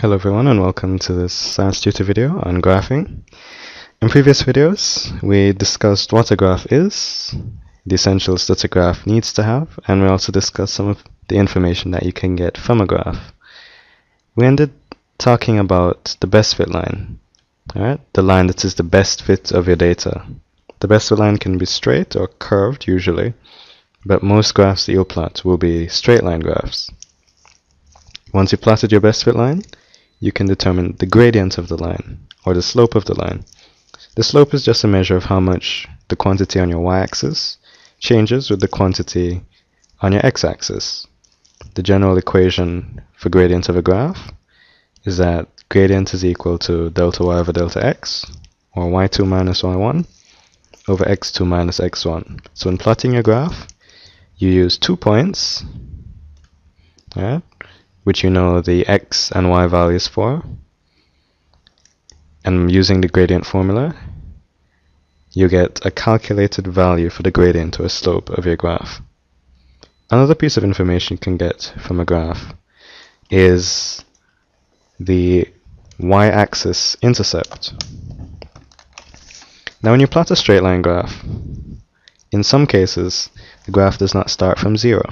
Hello everyone and welcome to this Sciencetutr video on graphing. In previous videos we discussed what a graph is, the essentials that a graph needs to have, and we also discussed some of the information that you can get from a graph. We ended talking about the best fit line, alright, the line that is the best fit of your data. The best fit line can be straight or curved usually, but most graphs that you'll plot will be straight line graphs. Once you've plotted your best fit line, you can determine the gradient of the line, or the slope of the line. The slope is just a measure of how much the quantity on your y-axis changes with the quantity on your x-axis. The general equation for gradient of a graph is that gradient is equal to delta y over delta x, or y2 minus y1, over x2 minus x1. So in plotting your graph, you use two points, right, which you know the x and y values for. And using the gradient formula, you get a calculated value for the gradient or slope of your graph. Another piece of information you can get from a graph is the y-axis intercept. Now when you plot a straight line graph, in some cases the graph does not start from zero.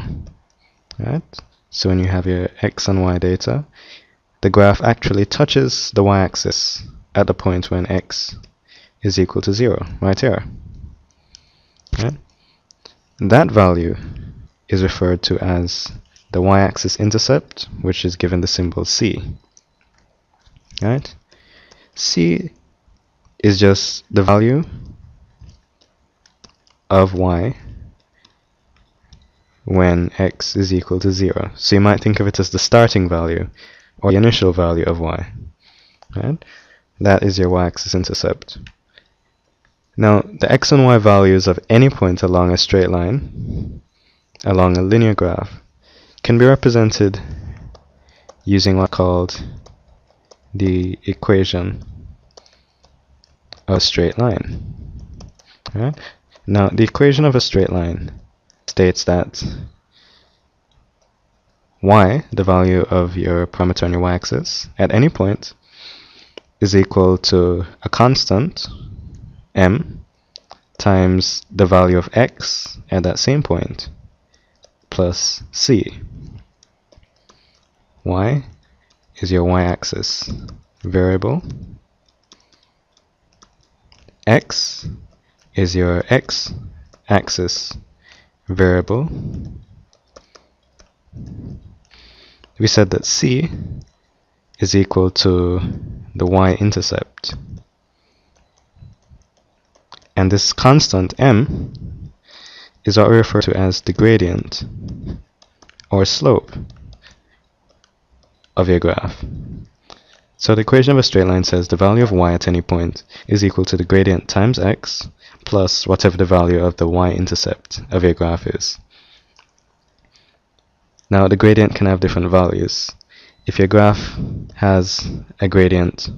Right? So when you have your x and y data, the graph actually touches the y-axis at the point when x is equal to 0, right here. That value is referred to as the y-axis intercept, which is given the symbol c. Right? c is just the value of y when x is equal to 0. So you might think of it as the starting value or the initial value of y. Right? That is your y-axis intercept. Now, the x and y values of any point along a straight line, along a linear graph, can be represented using what's called the equation of a straight line. Right? Now, the equation of a straight line states that y, the value of your parameter on your y-axis, at any point is equal to a constant, m, times the value of x at that same point, plus c. y is your y-axis variable, x is your x-axis variable, we said that c is equal to the y-intercept. And this constant m is what we refer to as the gradient or slope of your graph. So the equation of a straight line says the value of y at any point is equal to the gradient times x plus whatever the value of the y-intercept of your graph is. Now the gradient can have different values. If your graph has a gradient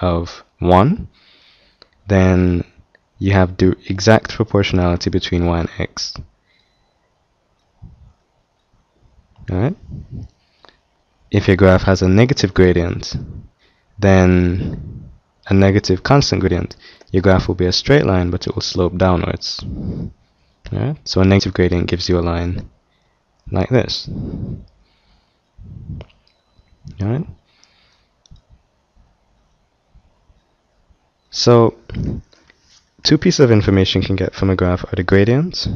of 1, then you have the exact proportionality between y and x. Alright? If your graph has a negative gradient, then a negative constant gradient, your graph will be a straight line, but it will slope downwards. Right? So a negative gradient gives you a line like this. Alright? So, two pieces of information you can get from a graph are the gradient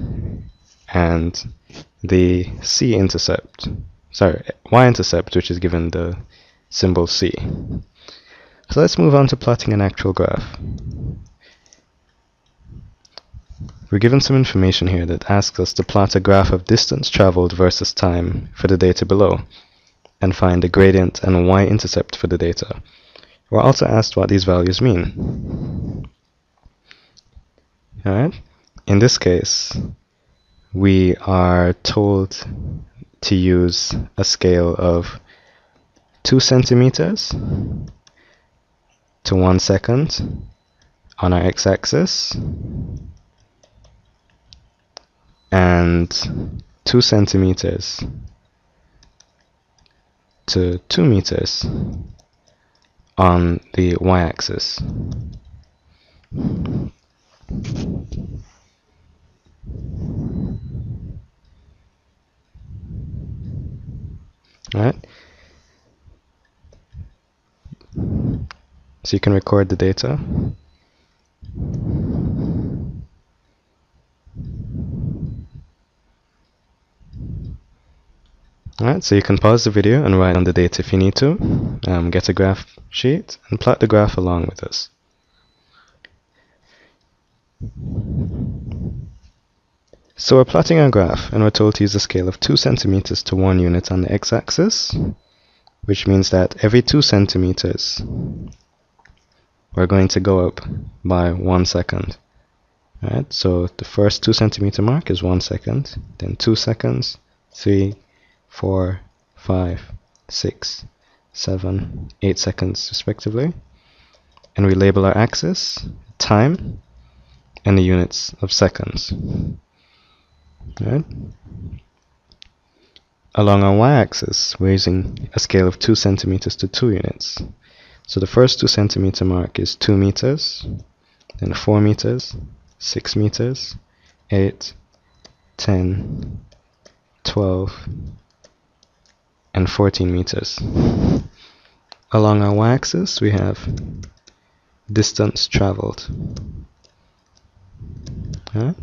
and the c-intercept. Sorry, y-intercept, which is given the symbol c. So let's move on to plotting an actual graph. We're given some information here that asks us to plot a graph of distance traveled versus time for the data below, and find the gradient and y-intercept for the data. We're also asked what these values mean. Alright, in this case, we are told to use a scale of 2 centimeters to 1 second on our x-axis and 2 centimeters to 2 meters on the y-axis. Alright. So you can record the data. Alright, so you can pause the video and write on the data if you need to. Um, get a graph sheet and plot the graph along with us. So we're plotting our graph and we're told to use a scale of 2 centimeters to 1 unit on the x-axis, which means that every 2 centimeters we're going to go up by 1 second. Alright, so the first 2 centimeter mark is 1 second, then 2 seconds, 3, 4, 5, 6, 7, 8 seconds respectively. And we label our axis, time, and the units of seconds. Right? Along our y-axis, we're using a scale of 2 centimeters to 2 units. So the first 2 centimeter mark is 2 meters, then 4 meters, 6 meters, 8, 10, 12, and 14 meters. Along our y-axis, we have distance traveled. Right?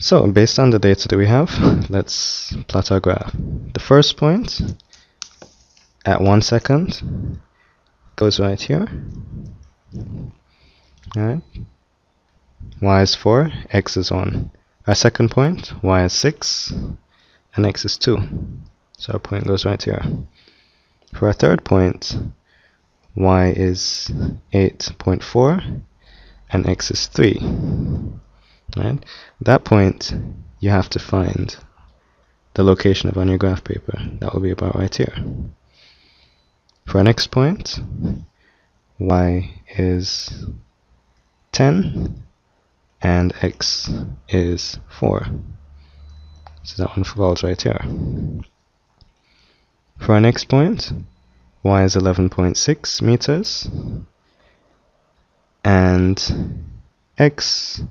So, based on the data that we have, let's plot our graph. The first point at one second goes right here. Alright. Y is 4, x is 1. Our second point, y is 6, and x is 2. So our point goes right here. For our third point, y is 8.4, and x is 3. Right? At that point, you have to find the location of on your graph paper. That will be about right here. For our next point, y is 10 and x is 4. So that one falls right here. For our next point, y is 11.6 meters and x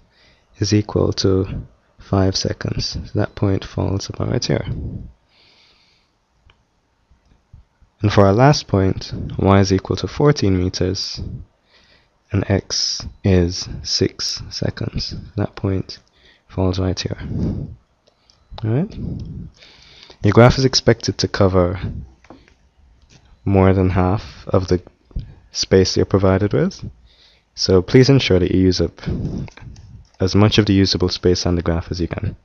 is equal to 5 seconds. So that point falls about right here. And for our last point, y is equal to 14 meters and x is 6 seconds. That point falls right here. Alright? Your graph is expected to cover more than half of the space you're provided with. So please ensure that you use up as much of the usable space on the graph as you can.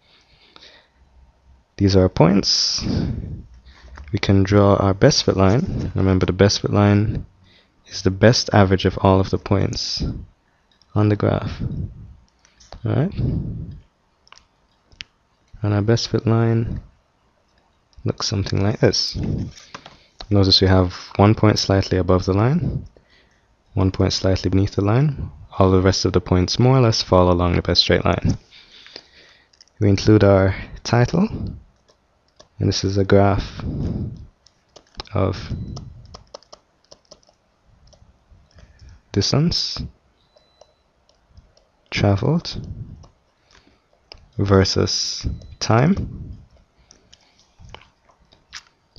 These are our points. We can draw our best fit line. Remember the best fit line is the best average of all of the points on the graph. Alright? And our best fit line looks something like this. Notice we have one point slightly above the line, one point slightly beneath the line. All the rest of the points more or less fall along the best straight line. We include our title, and this is a graph of distance traveled versus time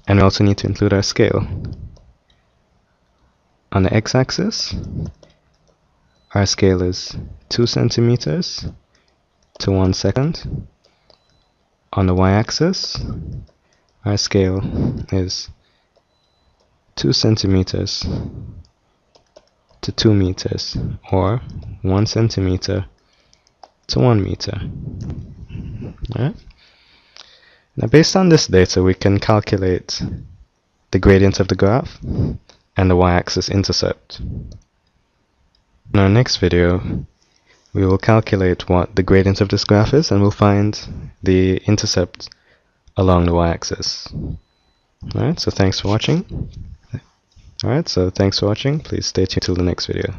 and we also need to include our scale on the x-axis our scale is 2 centimeters to 1 second on the y-axis our scale is 2 centimeters to 2 meters or 1 centimeter to 1 meter. Right? Now based on this data we can calculate the gradient of the graph and the y-axis intercept. In our next video we will calculate what the gradient of this graph is and we'll find the intercept along the y-axis. Alright, so thanks for watching. Alright, so thanks for watching. Please stay tuned till the next video.